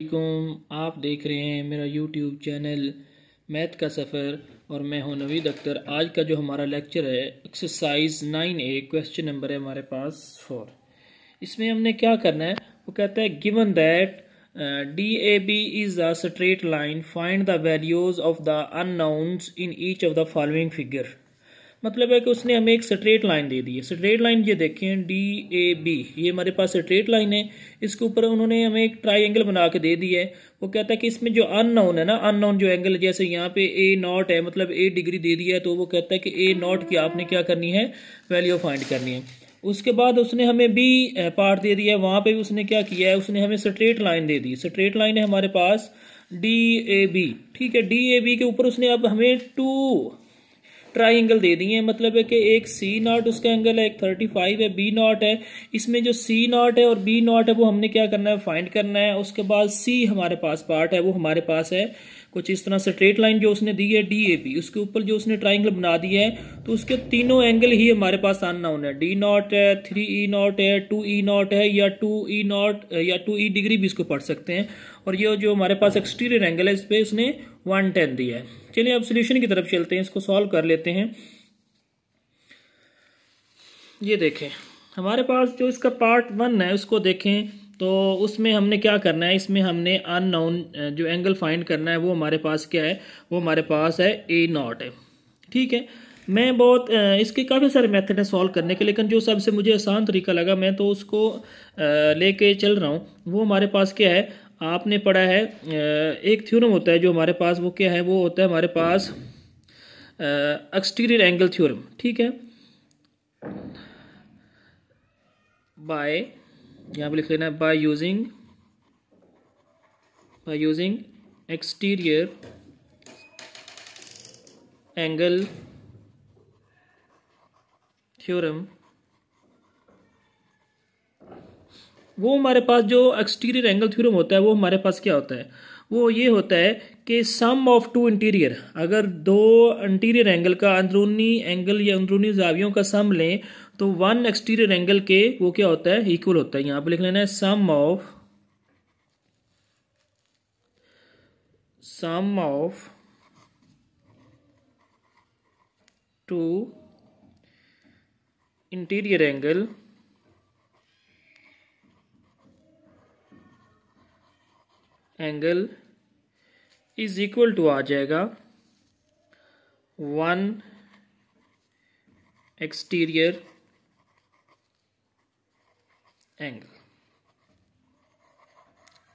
वालेकुम। आप देख रहे हैं मेरा यूट्यूब चैनल मैथ का सफ़र और मैं हूँ नवीद अख्तर। आज का जो हमारा लेक्चर है exercise nine A question number है हमारे पास फोर इसमें हमने क्या करना है? वो कहता है given that D A B is a straight line find the values of the unknowns in each of the following figure मतलब है कि उसने हमें एक स्ट्रेट लाइन दे दी है। स्ट्रेट लाइन ये देखें डी ए बी ये हमारे पास स्ट्रेट लाइन है। इसके ऊपर उन्होंने हमें एक ट्राई बना के दे दी है। वो कहता है कि इसमें जो अननाउन है ना अननाउन जो एंगल जैसे यहाँ पे ए नॉट है मतलब ए डिग्री दे दिया है तो वो कहता है कि ए नॉट की आपने क्या करनी है? वैल्यू फाइंड करनी है। उसके बाद उसने हमें बी पार्ट दे दिया है। वहाँ पे भी उसने क्या किया है? उसने हमें स्ट्रेट लाइन दे दी। स्ट्रेट लाइन है हमारे पास डी ए बी ठीक है डी ए बी के ऊपर उसने अब हमें टू ट्राइंगल दे दिए हैं। मतलब है कि एक सी नॉट उसका एंगल है, एक थर्टी फाइव है बी नॉट है। इसमें जो सी नॉट है और बी नॉट है, वो हमने क्या करना है? फाइंड करना है। उसके बाद सी हमारे पास पार्ट है, वो हमारे पास है। कुछ इस तरह से स्ट्रेट लाइन जो उसने दी है डी ए बी उसके ऊपर जो उसने ट्राइंगल बना दिया है तो उसके तीनों एंगल ही हमारे पास आना होना है डी नॉट है थ्री ई नॉट है टू ई नॉट है, या टू ई नॉट या टू ई डिग्री भी इसको पढ़ सकते हैं। और ये जो हमारे पास एक्सटीरियर एंगल है, इस पर उसने वन टेन दिया है। चलिए अब सोल्यूशन की तरफ़ चलते हैं, इसको सॉल्व कर लेते हैं। ये देखें, हमारे पास जो इसका पार्ट वन है, उसको देखें तो उसमें हमने क्या करना है? इसमें हमने अननोन जो एंगल फाइंड करना है, वो हमारे पास क्या है? वो हमारे पास है ए नॉट है। ठीक है? मैं बहुत इसके काफ़ी सारे मेथड हैं सॉल्व करने के, लेकिन जो सबसे मुझे आसान तरीका लगा, मैं तो उसको लेके चल रहा हूँ, वो हमारे पास क्या है? आपने पढ़ा है एक थ्योरम होता है जो हमारे पास, वो क्या है? वो होता है हमारे पास एक्सटीरियर एंगल थ्योरम ठीक है? बाय यहाँ पर लिख लेना by using by using exterior angle theorem वो हमारे पास जो एक्सटीरियर एंगल थ्योरम होता है, वो हमारे पास क्या होता है? वो ये होता है कि सम ऑफ़ टू इंटीरियर अगर दो इंटीरियर एंगल का अंदरूनी एंगल या अंदरूनी जावियों का सम लें तो वन एक्सटीरियर एंगल के वो क्या होता है? इक्वल होता है। यहाँ पर लिख लेना है sum of sum of two interior angle angle is equal to आ जाएगा वन एक्सटीरियर एंगल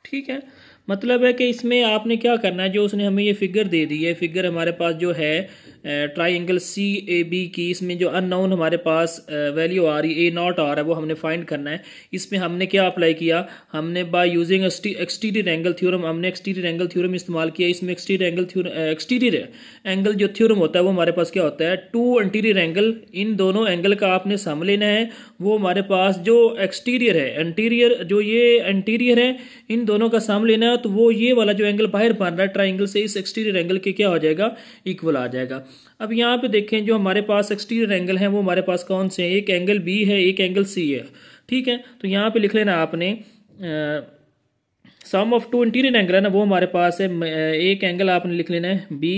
ठीक है? मतलब है कि इसमें आपने क्या करना है? जो उसने हमें ये फिगर दे दी है फिगर हमारे पास जो है ट्राइंगल सी ए बी की इसमें जो अननोन हमारे पास वैल्यू आ रही ए नॉट आ रहा है, वो हमने फाइंड करना है। इसमें हमने क्या अप्लाई किया? हमने by using exterior angle theorem हमने एक्सटीरियर एंगल थ्योरम इस्तेमाल किया। इसमें exterior angle theorem exterior angle जो थ्योरम होता है, वो हमारे पास क्या होता है? टू इंटीरियर एंगल इन दोनों एंगल का आपने सम लेना है। वो हमारे पास जो एक्सटीरियर है एंटीरियर जो ये एंटीरियर है, इन दोनों का सम लेना है तो वो ये वाला जो एंगल बाहर बन रहा है ट्राइंगल से इस एक्सटीरियर एंगल के क्या हो जाएगा? इक्वल आ जाएगा। अब यहाँ पे देखें जो हमारे पास एक्सटीरियर एंगल हैं, वो हमारे पास कौन से हैं? एक एंगल बी है, एक एंगल सी है। ठीक है? तो यहाँ पे लिख लेना आपने sum of two interior angle है ना, वो हमारे पास है एक एंगल आपने लिख लेना है बी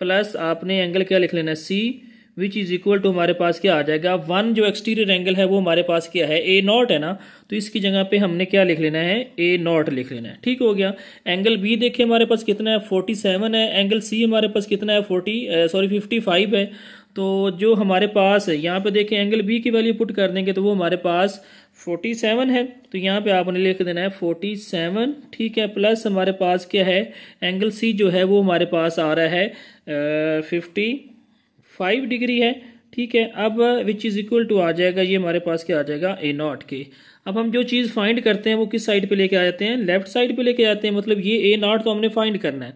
प्लस आपने एंगल क्या लिख लेना है? C which is equal to हमारे पास क्या आ जाएगा? वन जो एक्सटीरियर एंगल है, वो हमारे पास क्या है? ए नॉट है ना? तो इसकी जगह पे हमने क्या लिख लेना है? ए नॉट लिख लेना है। ठीक हो गया। एंगल बी देखिए, हमारे पास कितना है? फोर्टी सेवन है। एंगल सी हमारे पास कितना है? फोर्टी सॉरी फिफ्टी फाइव है। तो जो हमारे पास यहाँ पे देखें एंगल बी की वैल्यू पुट कर देंगे तो वो हमारे पास फोर्टी सेवन है। तो यहाँ पे आपने लिख देना है फोर्टी सेवन ठीक है? प्लस हमारे पास क्या है? एंगल सी जो है, वो हमारे पास आ रहा है फिफ्टी फाइव डिग्री है, ठीक है? अब विच इज़ इक्वल टू आ जाएगा, ये हमारे पास क्या आ जाएगा? ए नॉट के अब हम जो चीज़ फाइंड करते हैं, वो किस साइड पे लेके आ जाते हैं? लेफ़्ट साइड पे लेके आते हैं मतलब ये ए नॉट तो हमने फाइंड करना है।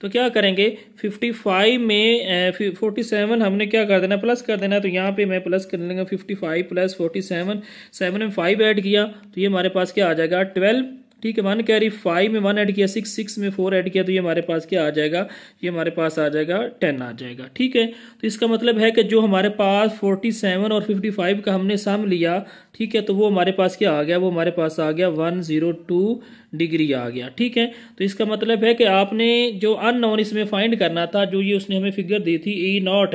तो क्या करेंगे? 55 में फोर्टी सेवन हमने क्या कर देना? प्लस कर देना तो यहाँ पे मैं प्लस कर लेंगे 55 प्लस 47 सेवन में फाइव ऐड किया तो ये हमारे पास क्या आ जाएगा? 12 ठीक है वन कैरी फाइव में वन ऐड किया सिक्स सिक्स में फोर ऐड किया तो ये हमारे पास क्या आ जाएगा? ये हमारे पास आ जाएगा टेन आ जाएगा, ठीक है? तो इसका मतलब है कि जो हमारे पास फोर्टी सेवन और फिफ्टी फाइव का हमने सम लिया, ठीक है तो वो हमारे पास क्या आ गया? वो हमारे पास आ गया वन ज़ीरो टू डिग्री आ गया, ठीक है? तो इसका मतलब है कि आपने जो अननोन इसमें फाइंड करना था, जो ये उसने हमें फिगर दी थी ई नॉट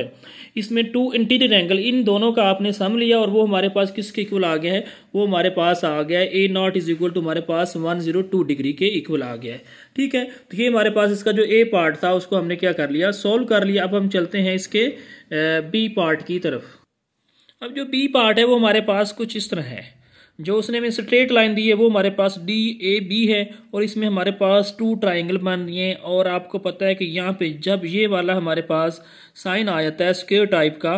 इसमें टू इंटीरियर एंगल इन दोनों का आपने सम लिया और वो हमारे पास किसके इक्वल आ गया है? वो हमारे पास आ गया है A not is equal to हमारे पास वन ज़ीरो टू डिग्री के इक्वल आ गया है, ठीक है? तो ये हमारे पास इसका जो ए पार्ट था, उसको हमने क्या कर लिया? सोल्व कर लिया। अब हम चलते हैं इसके बी पार्ट की तरफ़। अब जो बी पार्ट है, वो हमारे पास कुछ इस तरह है। जो उसने हमें स्ट्रेट लाइन दी है, वो हमारे पास डी ए बी है और इसमें हमारे पास टू ट्राइंगल बन रही हैं और आपको पता है कि यहाँ पे जब ये वाला हमारे पास साइन आ जाता है स्क्वेयर टाइप का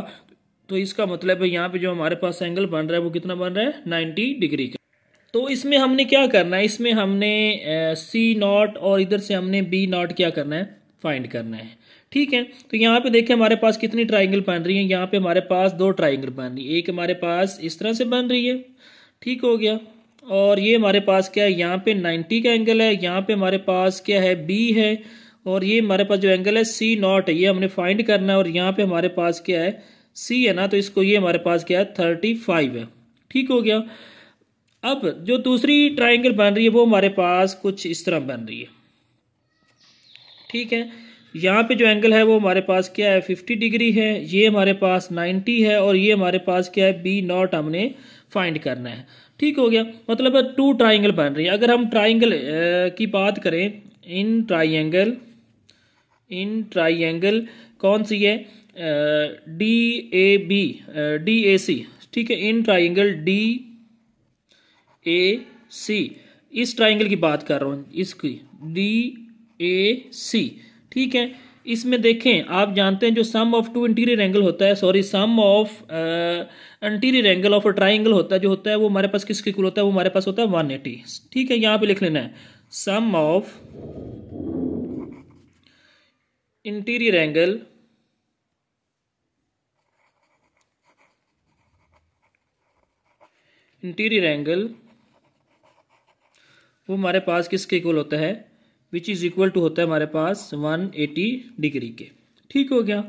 तो इसका मतलब है यहाँ पे जो हमारे पास एंगल बन रहा है, वो कितना बन रहा है? नाइन्टी डिग्री का। तो इसमें हमने क्या करना है? इसमें हमने सी नॉट और इधर से हमने बी नॉट क्या करना है? फाइंड करना है। ठीक है? तो यहाँ पे देखें हमारे पास कितनी ट्राइंगल बन रही है। यहाँ पे हमारे पास दो ट्राइंगल बन रही है। एक हमारे पास इस तरह से बन रही है। ठीक हो गया। और ये हमारे पास क्या है? यहाँ पे 90 का एंगल है, यहाँ पे हमारे पास क्या है? बी है। और ये हमारे पास जो एंगल है, सी नॉट है। ये हमने फाइंड करना है और यहाँ पे हमारे पास क्या है? सी है ना? तो इसको ये हमारे पास क्या है? थर्टी फाइव है। ठीक हो गया। अब जो दूसरी ट्राइंगल बन रही है, वो हमारे पास कुछ इस तरह बन रही है। ठीक है? यहाँ पे जो एंगल है, वो हमारे पास क्या है? फिफ्टी डिग्री है। ये हमारे पास नाइन्टी है और ये हमारे पास क्या है? बी नॉट हमने फाइंड करना है। ठीक हो गया। मतलब टू ट्राइंगल बन रही है। अगर हम ट्राइंगल की बात करें इन ट्राइंगल इन ट्राइंगल कौन सी है? D A B D A C ठीक है इन ट्राइंगल डी ए सी इस ट्राइंगल की बात कर रहा हूँ, इसकी डी ए सी ठीक है इसमें देखें, आप जानते हैं जो sum of two interior angle होता है sorry sum of interior angle of a triangle होता है, जो होता है, वो हमारे पास किसके इक्वल होता है? वो हमारे पास होता है वन एटी ठीक है, यहाँ पे लिख लेना है। Sum of interior angle interior angle वो हमारे पास किसके इक्वल होता है? विच इज़ इक्वल टू होता है हमारे पास 180 डिग्री के। ठीक हो गया।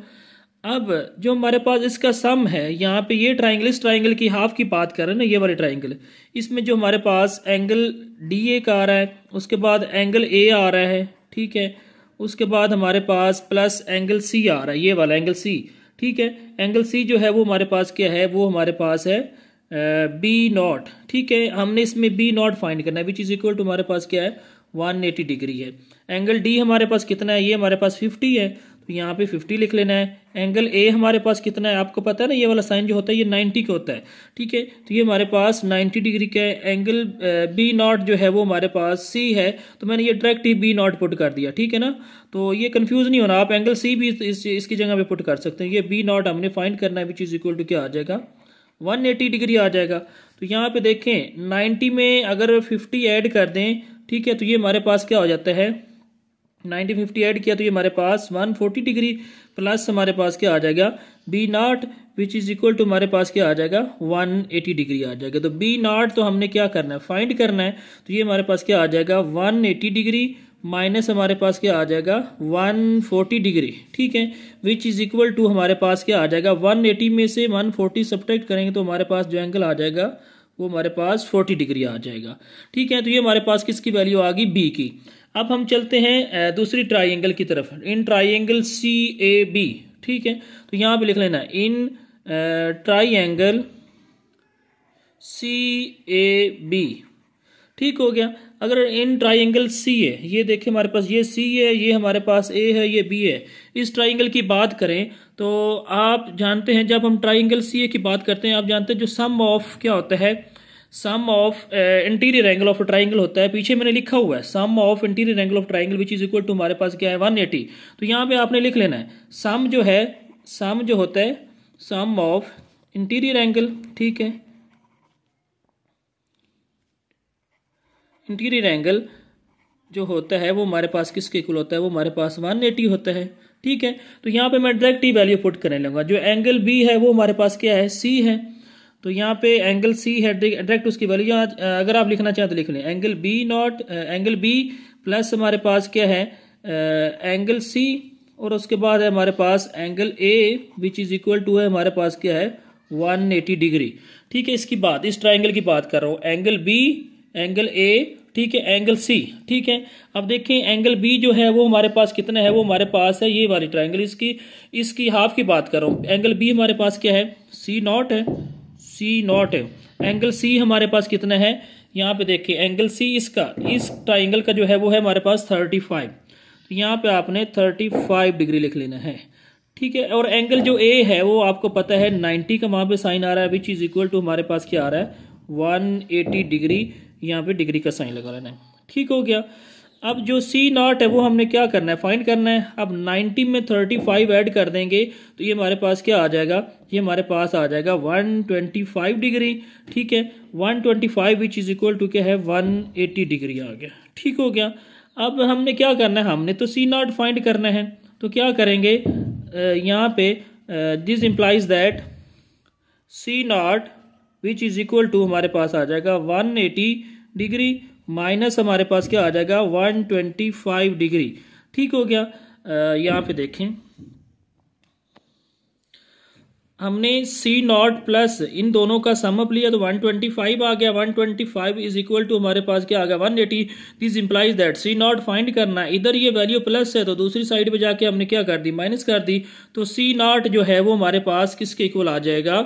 अब जो हमारे पास इसका सम है, यहाँ पे ये ट्राइंगल इस ट्राइंगल की हाफ़ की बात कर रहे हैं ना, ये वाले ट्राइंगल इसमें जो हमारे पास एंगल डी ए का आ रहा है, उसके बाद एंगल ए आ रहा है, ठीक है। उसके बाद हमारे पास प्लस एंगल सी आ रहा है, ये वाला एंगल सी ठीक है। एंगल सी जो है वो हमारे पास क्या है, वो हमारे पास है बी नॉट ठीक है। हमने इसमें बी नॉट फाइंड करना है विच इज़ इक्वल टू हमारे पास क्या है 180 डिग्री है। एंगल डी हमारे पास कितना है? ये हमारे पास 50 है। तो यहाँ पे 50 लिख लेना है। एंगल ए हमारे पास कितना है? आपको पता है ना ये वाला साइन जो होता है ये 90 का होता है। ठीक है? तो ये हमारे पास 90 डिग्री का है। एंगल बी नॉट जो है वो हमारे पास सी है। तो मैंने ये डायरेक्ट ही बी नॉट पुट कर दिया। ठीक है ना? तो ये कन्फ्यूज़ नहीं होना। आप एंगल सी भी इस, इसकी जगह पे पुट कर सकते हैं। ये बी नॉट हमने फाइंड करना है विच इज़ इक्वल टू क्या आ जाएगा? 180 डिग्री आ जाएगा। तो यहाँ पे देखें 90 में अगर 50 ऐड कर दें ठीक है तो ये हमारे पास क्या हो जाता है? नाइनटी फिफ्टी ऐड किया तो ये हमारे पास वन फोर्टी डिग्री प्लस हमारे पास क्या आ जाएगा? B not which is equal to हमारे पास क्या आ जाएगा? वन एटी डिग्री आ जाएगा। तो बी नॉट तो हमने क्या करना है? फाइंड करना है तो ये हमारे पास क्या आ जाएगा? वन एटी डिग्री माइनस हमारे पास क्या आ जाएगा? One forty degree. ठीक है विच इज़ इक्वल टू हमारे पास क्या आ जाएगा? वन एटी में से वन फोर्टी सब्ट्रैक्ट करेंगे तो हमारे पास जो एंगल आ जाएगा? वो हमारे पास फोर्टी डिग्री आ जाएगा। ठीक है तो ये हमारे पास किसकी वैल्यू आ गई? बी की। अब हम चलते हैं दूसरी ट्राइंगल की तरफ़। In triangle C A B ठीक है? तो यहाँ पे लिख लेना in triangle C A B ठीक हो गया। अगर इन ट्राइंगल सी ए ये देखें हमारे पास ये सी है, ये हमारे पास ए है, ये बी है। इस ट्राइंगल की बात करें तो आप जानते हैं, जब हम ट्राइंगल सी ए की बात करते हैं, आप जानते हैं जो सम ऑफ़ क्या होता है? Sum of interior angle of triangle होता है। पीछे मैंने लिखा हुआ है। Sum of interior angle of triangle which is equal to हमारे पास क्या है? वन एटी तो यहाँ पे आपने लिख लेना है। सम जो है सम जो होता है सम ऑफ़ इंटीरियर एंगल ठीक है? इंटीरियर एंगल जो होता है, वो हमारे पास किसके इक्वल होता है? वो हमारे पास वन एटी होता है। ठीक है? तो यहाँ पे मैं डायरेक्ट ही वैल्यू पुट करने लूँगा। जो एंगल बी है, वो हमारे पास क्या है? सी है। तो यहाँ पे एंगल सी है डायरेक्ट उसकी वैल्यू अगर आप लिखना चाहें तो लिख लें। Angle B not angle B plus हमारे पास क्या है? एंगल सी और उसके बाद है हमारे पास angle A which is equal to है हमारे पास क्या है? 180 डिग्री ठीक है, इसकी बात, इस ट्राइंगल की बात कर रहा हूँ। एंगल बी एंगल ए ठीक है एंगल सी ठीक है? अब देखें एंगल बी जो है वो हमारे पास कितना है? वो हमारे पास है ये वाली ट्राइंगल इसकी इसकी हाफ़ की बात कर रहा हूँ। एंगल बी हमारे पास क्या है? सी नॉट है। सी नॉट एंगल सी हमारे पास कितना है? यहाँ पे देखिए एंगल सी इसका, इस ट्राइंगल का जो है वो है हमारे पास थर्टी फाइव तो यहाँ पे आपने थर्टी फाइव डिग्री लिख लेना है। ठीक है, और एंगल जो ए है, वो आपको पता है नाइन्टी का वहाँ पे साइन आ रहा है। विच इज़ इक्वल टू हमारे पास क्या आ रहा है? वन एटी डिग्री यहाँ पे डिग्री का साइन लगा लेना है। ठीक हो गया। अब जो सी नॉट है, वो हमने क्या करना है? फाइंड करना है। अब 90 में 35 ऐड कर देंगे तो ये हमारे पास क्या आ जाएगा? ये हमारे पास आ जाएगा 125 डिग्री ठीक है? 125 twenty which is equal to क्या है? 180 डिग्री आ गया। ठीक हो गया। अब हमने क्या करना है? हमने तो सी नॉट फाइंड करना है। तो क्या करेंगे? यहाँ पे this implies that C not which is equal to हमारे पास आ जाएगा 180 डिग्री माइनस हमारे पास क्या आ जाएगा? 125 डिग्री। ठीक हो गया। यहाँ पे देखें। हमने सी नॉट प्लस इन दोनों का समअप लिया तो 125 आ गया। 125 इज़ इक्वल टू हमारे पास क्या आ गया? 180 this implies that C not find करना। इधर ये वैल्यू प्लस है तो दूसरी साइड पे जाके हमने क्या कर दी? माइनस कर दी। तो सी नॉट जो है वो हमारे पास किसके इक्वल आ जाएगा?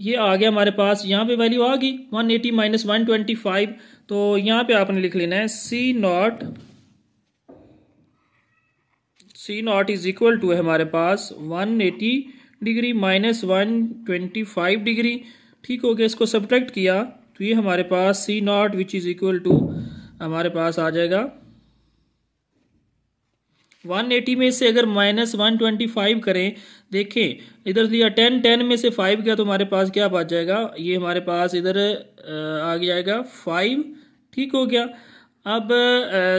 ये आ गया हमारे पास। यहाँ पे वैल्यू आ गई 180 eighty minus one twenty five तो यहाँ पे आपने लिख लेना है C not C not is equal to है हमारे पास 180 degree minus one twenty five degree ठीक हो गया, इसको सब्ट्रैक्ट किया तो ये हमारे पास C not which is equal to हमारे पास आ जाएगा। 180 में से अगर माइनस वन ट्वेंटी फाइव करें, देखें, इधर लिया 10 10 में से 5 गया तो हमारे पास क्या बच जाएगा? ये हमारे पास इधर आ जाएगा 5 ठीक हो गया। अब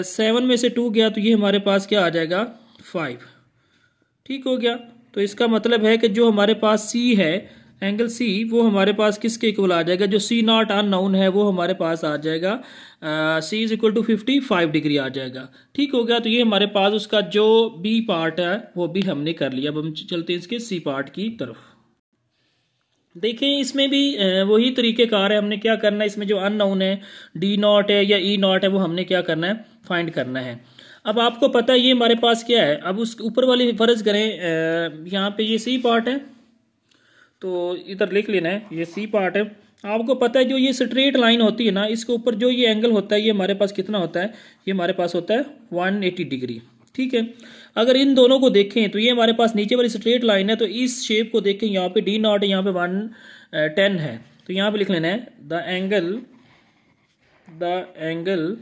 सेवन में से टू गया तो ये हमारे पास क्या आ जाएगा? फाइव, ठीक हो गया। तो इसका मतलब है कि जो हमारे पास सी है एंगल सी, वो हमारे पास किसके इक्वल आ जाएगा? जो सी नॉट अननाउन है, वो हमारे पास आ जाएगा। C is equal to fifty five degree आ जाएगा। ठीक हो गया? तो ये हमारे पास उसका जो बी पार्ट है, वो भी हमने कर लिया। अब हम चलते हैं इसके सी पार्ट की तरफ़। देखें, इसमें भी वही तरीके कार है। हमने क्या करना है? इसमें जो अननाउन है डी नॉट है या ई e नॉट है, वो हमने क्या करना है? फाइंड करना है। अब आपको पता है, ये हमारे पास क्या है? अब उस ऊपर वाली फ़र्ज़ करें यहाँ पे ये सी पार्ट है। तो इधर लिख लेना है, ये सी पार्ट है। आपको पता है जो ये स्ट्रेट लाइन होती है ना, इसके ऊपर जो ये एंगल होता है, ये हमारे पास कितना होता है? ये हमारे पास होता है 180 डिग्री ठीक है? अगर इन दोनों को देखें तो ये हमारे पास नीचे वाली स्ट्रेट लाइन है तो इस शेप को देखें, यहाँ पे डी नॉट है, यहाँ पे वन टेन है। तो यहाँ पे लिख लेना है the angle the angle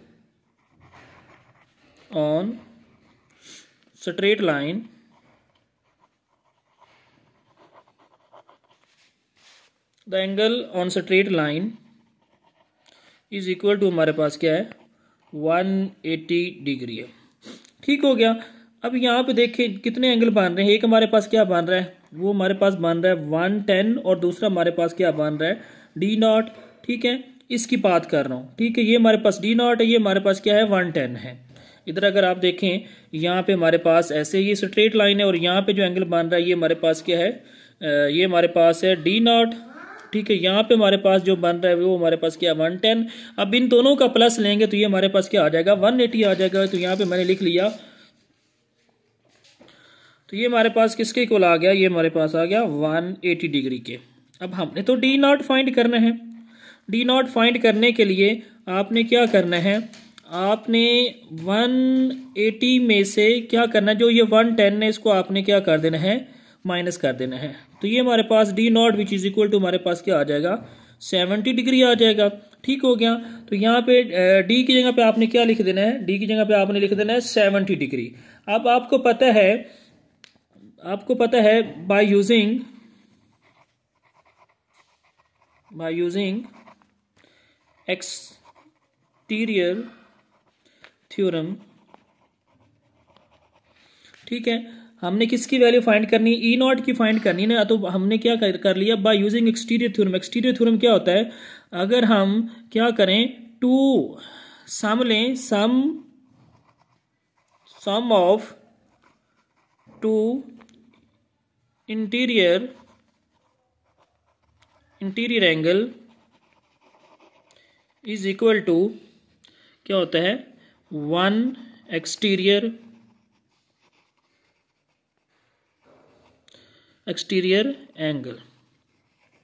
on straight line the angle on straight line is equal to हमारे पास क्या है? 180 डिग्री है। ठीक हो गया। अब यहाँ पे देखें कितने एंगल बन रहे हैं। एक हमारे पास क्या बन रहा है? वो हमारे पास बन रहा है 110 और दूसरा हमारे पास क्या बन रहा है? D not. ठीक है? इसकी बात कर रहा हूँ। ठीक है, ये हमारे पास डी नॉट है, ये हमारे पास क्या है? 110 है। इधर अगर आप देखें, यहाँ पे हमारे पास ऐसे ये स्ट्रेट लाइन है और यहाँ पे जो एंगल बन रहा है, ये हमारे पास क्या है? ये हमारे पास है डी नॉट। ठीक है, यहाँ पे हमारे पास जो बन रहा है वो हमारे पास क्या वन टेन। अब इन दोनों का प्लस लेंगे तो ये हमारे पास क्या आ जाएगा? वन एटी आ जाएगा तो यहाँ पे मैंने लिख लिया। तो ये हमारे पास किसके इक्वल आ गया? ये हमारे पास आ गया वन एटी डिग्री के। अब हमने तो डी नॉट फाइंड करना है। डी नॉट फाइंड करने के लिए आपने क्या करना है? आपने 180 में से क्या करना है? जो ये 110 है, इसको आपने क्या कर देना है? माइनस कर देना है। तो ये हमारे पास D not which is equal to हमारे पास क्या आ जाएगा? 70 डिग्री आ जाएगा। ठीक हो गया? तो यहाँ पे डी की जगह पे आपने क्या लिख देना है? डी की जगह पे आपने लिख देना है 70 डिग्री अब आपको पता है, आपको पता है by using by using exterior theorem ठीक है? हमने किसकी वैल्यू फाइंड करनी? ई नॉट की फाइंड करनी ना तो हमने क्या कर, कर लिया? By using exterior theorem exterior theorem क्या होता है? अगर हम क्या करें? टू सम लें sum sum of two interior interior angle is equal to क्या होता है? One exterior exterior angle.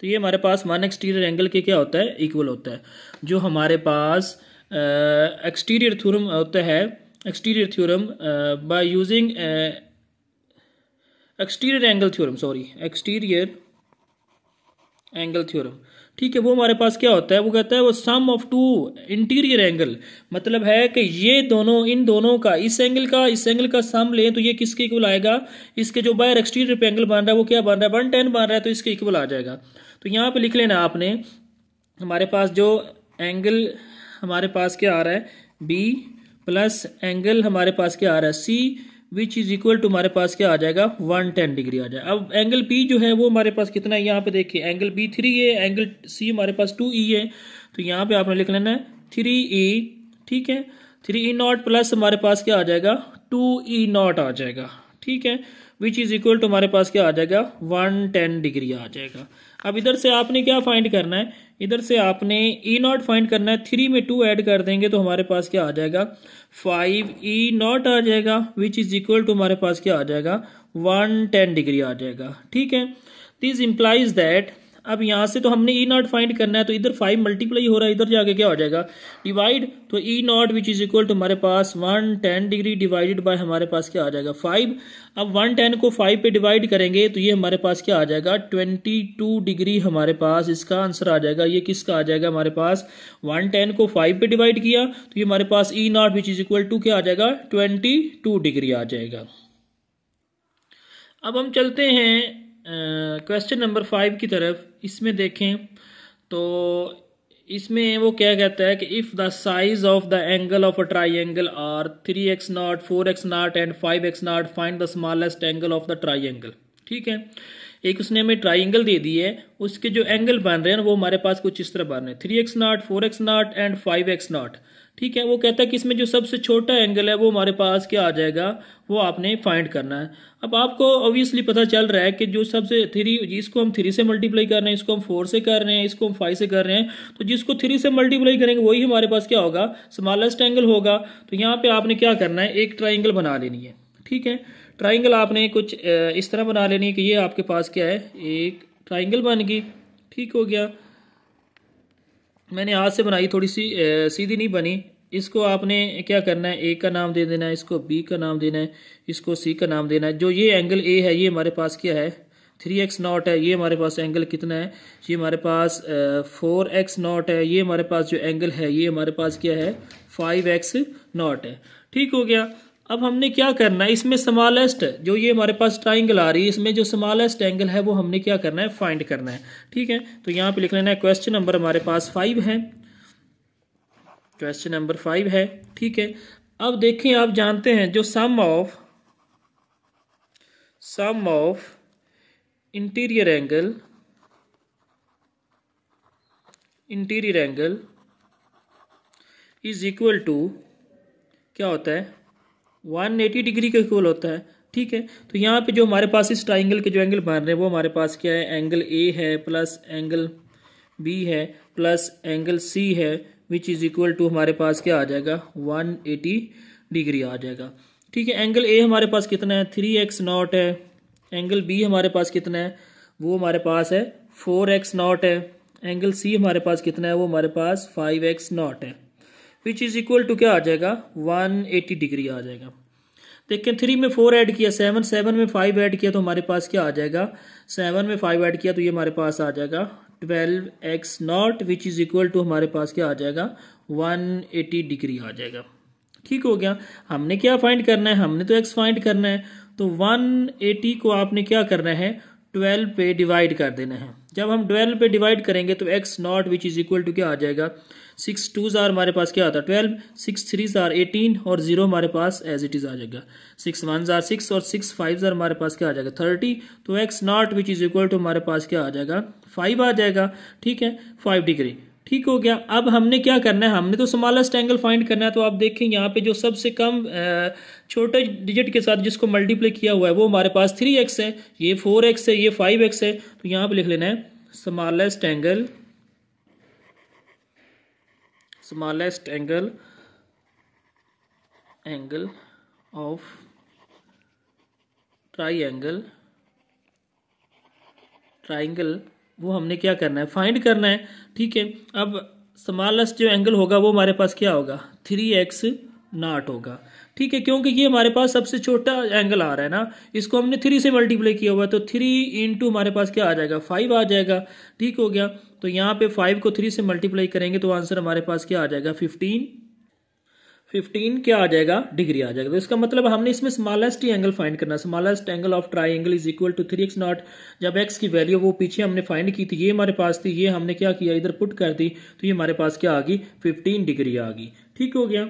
तो ये हमारे पास वन एक्सटीरियर एंगल के क्या होता है? इक्वल होता है। जो हमारे पास एक्सटीरियर थ्योरम होता है exterior theorem by using exterior angle theorem sorry exterior angle theorem ठीक है, वो हमारे पास क्या होता है? वो कहता है, वो sum of two interior angle मतलब है कि ये दोनों, इन दोनों का, इस एंगल का, इस एंगल का सम लें तो ये किसके इक्वल आएगा? इसके जो बायर एक्सटीरियर पे एंगल बन रहा है, वो क्या बन रहा है? वन टेन बन रहा है तो इसके इक्वल आ जाएगा। तो यहाँ पे लिख लेना आपने, हमारे पास जो एंगल हमारे पास क्या आ रहा है? बी प्लस एंगल हमारे पास क्या आ रहा है? C which is equal to हमारे पास क्या आ जाएगा? वन टेन डिग्री आ जाएगा अब एंगल बी जो है वो हमारे पास कितना है? यहाँ पे देखिए एंगल बी थ्री है एंगल सी हमारे पास टू ई है। तो यहाँ पे आपने लिख लेना है थ्री ई ठीक है? थ्री ई नॉट प्लस हमारे पास क्या आ जाएगा? टू ई नॉट आ जाएगा, ठीक है? विच इज़ इक्वल टू हमारे पास क्या आ जाएगा? वन टेन डिग्री आ जाएगा। अब इधर से आपने क्या फाइंड करना है? इधर से आपने ई नॉट फाइंड करना है। थ्री में टू ऐड कर देंगे तो हमारे पास क्या आ जाएगा? फाइव ई नॉट आ जाएगा विच इज़ इक्वल टू हमारे पास क्या आ जाएगा? वन टेन डिग्री आ जाएगा। ठीक है? दिस इम्प्लाइज दैट अब यहाँ से तो हमने ई नॉट फाइंड करना है तो इधर फाइव मल्टीप्लाई हो रहा है, इधर जाके क्या हो जाएगा? डिवाइड तो E naught which is equal to हमारे पास one ten degree divided by हमारे पास क्या आ जाएगा? फाइव अब वन टेन को फाइव पे डिवाइड करेंगे तो ये हमारे पास क्या आ जाएगा? ट्वेंटी टू डिग्री हमारे पास इसका आंसर आ जाएगा। ये किसका आ जाएगा? हमारे पास वन टेन को फाइव पे डिवाइड किया तो ये हमारे पास E naught which is equal to क्या आ जाएगा? ट्वेंटी टू डिग्री आ जाएगा। अब हम चलते हैं क्वेश्चन नंबर फाइव की तरफ़, इसमें देखें तो इसमें वो क्या कहता है कि if the size of the angle of a triangle are three x naught four x naught and five x naught find the smallest angle of the triangle ठीक है? एक उसने हमें ट्राइंगल दे दी है, उसके जो एंगल बन रहे हैं, वो हमारे पास कुछ इस तरह बन रहे हैं। Three x naught four x naught and five x naught ठीक है, वो कहता है कि इसमें जो सबसे छोटा एंगल है, वो हमारे पास क्या आ जाएगा? वो आपने फाइंड करना है। अब आपको ऑब्वियसली पता चल रहा है कि जो सबसे थ्री जिसको हम थ्री से मल्टीप्लाई कर रहे हैं, इसको हम फोर से कर रहे हैं, इसको हम फाइव से कर रहे हैं तो जिसको थ्री से मल्टीप्लाई करेंगे, वही हमारे पास क्या होगा? स्मॉलेस्ट एंगल होगा। तो यहाँ पर आपने क्या करना है? एक ट्राइंगल बना लेनी है। ठीक है? ट्राइंगल आपने कुछ इस तरह बना लेनी है कि ये आपके पास क्या है? एक ट्राइंगल बन गई। ठीक हो गया। मैंने हाथ से बनाई थोड़ी सी सीधी नहीं बनी। इसको आपने क्या करना है? ए का नाम दे देना है, इसको बी का नाम देना है, इसको सी का नाम देना है। जो ये एंगल ए है, ये हमारे पास क्या है? थ्री एक्स नॉट है, ये हमारे पास एंगल कितना है? ये हमारे पास फोर एक्स नॉट है, ये हमारे पास जो एंगल है, ये हमारे पास क्या है? फाइव एक्स नॉट है। ठीक हो गया। अब हमने क्या करना है? इसमें स्मॉलेस्ट जो ये हमारे पास ट्राइंगल आ रही है, इसमें जो स्मॉलेस्ट एंगल है, वो हमने क्या करना है? फाइंड करना है। ठीक है? तो यहाँ पे लिख लेना है क्वेश्चन नंबर हमारे पास फाइव है। क्वेश्चन नंबर फाइव है। ठीक है? अब देखें, आप जानते हैं जो sum of sum of interior angle interior angle is equal to क्या होता है? 180 डिग्री का इक्वल होता है, ठीक है? तो यहाँ पे जो हमारे पास इस ट्राइंगल के जो एंगल बन रहे हैं, वो हमारे पास क्या है? एंगल ए है प्लस एंगल बी है प्लस एंगल सी है विच इज़ इक्वल टू हमारे पास क्या आ जाएगा? 180 डिग्री आ जाएगा, ठीक है? एंगल ए हमारे पास कितना है? थ्री एक्स नॉट है। एंगल बी हमारे पास कितना है? वो हमारे पास है, फोर एक्स नॉट है। एंगल सी हमारे पास कितना है? वो हमारे पास फाइव एक्स नॉट है। विच इज़ इक्वल टू क्या आ जाएगा? 180 डिग्री आ जाएगा। देखिए थ्री में फोर ऐड किया सेवन सेवन में फाइव ऐड किया तो हमारे पास क्या आ जाएगा? सेवन में फाइव ऐड किया तो ये हमारे पास आ जाएगा। Twelve x naught which is equal to हमारे पास क्या आ जाएगा? वन एटी डिग्री आ जाएगा। ठीक हो गया। हमने क्या फाइंड करना है? हमने तो एक्स फाइंड करना है। तो वन एटी को आपने क्या करना है? ट्वेल्व पे डिवाइड कर देना है। जब हम ट्वेल्व पे डिवाइड करेंगे तो x naught which is equal to क्या आ जाएगा? सिक्स टू जार हमारे पास क्या आता? है ट्वेल्व, सिक्स थ्री जार एटीन और ज़ीरो हमारे पास एज इट इज़ आ जाएगा। सिक्स वन जार सिक्स और सिक्स फाइव जार हमारे पास क्या आ जाएगा? थर्टी तो x naught which is equal to हमारे पास क्या आ जाएगा? फाइव आ जाएगा, ठीक है? फाइव डिग्री, ठीक हो गया। अब हमने क्या करना है? हमने तो स्मॉलेस्ट एंगल फाइंड करना है तो आप देखें, यहाँ पे जो सबसे कम छोटे डिजिट के साथ जिसको मल्टीप्लाई किया हुआ है, वो हमारे पास थ्री एक्स है, ये फोर एक्स है, ये फाइव एक्स है तो यहाँ पे लिख लेना है smallest angle smallest angle angle of triangle triangle वो हमने क्या करना है? फाइंड करना है। ठीक है, अब स्मॉलेस्ट जो एंगल होगा वो हमारे पास क्या होगा? थ्री एक्स नाट होगा। ठीक है, क्योंकि ये हमारे पास सबसे छोटा एंगल आ रहा है ना, इसको हमने थ्री से मल्टीप्लाई किया हुआ है तो थ्री इंटू हमारे पास क्या आ जाएगा? फाइव आ जाएगा। ठीक हो गया। तो यहाँ पे फाइव को थ्री से मल्टीप्लाई करेंगे तो आंसर हमारे पास क्या आ जाएगा? फिफ्टीन फिफ्टीन क्या आ जाएगा? डिग्री आ जाएगा। तो इसका मतलब हमने इसमें स्मॉलेस्ट एंगल फाइंड करना smallest angle of triangle is equal to three x naught जब एक्स की वैल्यू वो पीछे हमने फाइंड की थी, ये हमारे पास थी, ये हमने क्या किया? इधर पुट कर दी तो ये हमारे पास क्या आ गई? फिफ्टीन डिग्री आ गई। ठीक हो गया।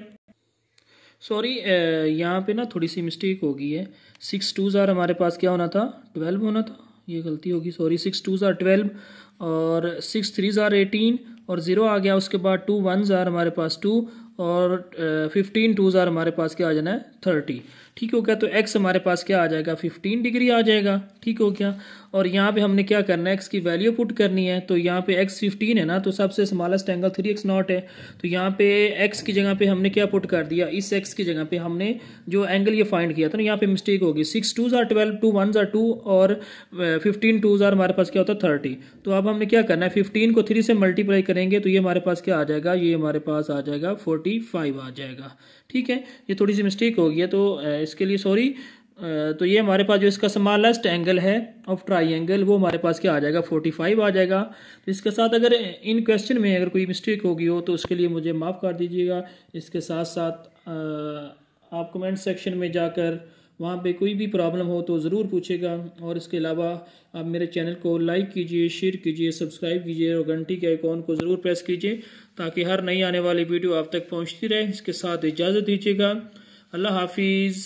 सॉरी यहाँ पे ना थोड़ी सी मिस्टेक हो गई है सिक्स टू ज़ार हमारे पास क्या होना था? ट्वेल्व होना था? ये गलती होगी सॉरी सिक्स टू ज़ार ट्वेल्व और सिक्स थ्री ज़ार एटीन और ज़ीरो आ गया उसके बाद टू वन ज़ार हमारे पास टू और फिफ्टीन टू ज़ार हमारे पास क्या आ जाना है? थर्टी ठीक हो गया तो एक्स हमारे पास क्या आ जाएगा? फिफ्टीन डिग्री आ जाएगा। ठीक हो गया। और यहाँ पे हमने क्या करना है? एक्स की वैल्यू पुट करनी है। तो यहाँ पे एक्स फिफ्टीन है ना? तो सबसे smallest angle three x naught है। तो यहाँ पे एक्स की जगह पे हमने क्या पुट कर दिया? इस एक्स की जगह पे हमने जो एंगल ये फाइंड किया था ना, यहाँ पे मिस्टेक होगी। सिक्स टू ज़ार ट्वेल्व टू वन ज़ार टू और फिफ्टीन टू ज़ार हमारे पास क्या होता है? थर्टी तो अब हमने क्या करना है? फिफ्टीन को थ्री से मल्टीप्लाई करेंगे तो ये हमारे पास क्या आ जाएगा? ये हमारे पास आ जाएगा फोर्टी फाइव आ जाएगा। ठीक है? ये थोड़ी सी मिस्टेक होगी तो इसके लिए सॉरी तो ये हमारे पास जो इसका स्मॉलेस्ट एंगल है ऑफ़ ट्राई एंगल वो हमारे पास क्या आ जाएगा? 45 आ जाएगा। तो इसके साथ अगर इन क्वेश्चन में अगर कोई मिस्टेक होगी हो तो उसके लिए मुझे माफ़ कर दीजिएगा। इसके साथ साथ आप कमेंट सेक्शन में जाकर वहाँ पे कोई भी प्रॉब्लम हो तो ज़रूर पूछेगा और इसके अलावा आप मेरे चैनल को लाइक कीजिए शेयर कीजिए सब्सक्राइब कीजिए और घंटी के आइकॉन को ज़रूर प्रेस कीजिए, ताकि हर नई आने वाली वीडियो आप तक पहुँचती रहे। इसके साथ इजाज़त दीजिएगा। अल्लाह हाफिज़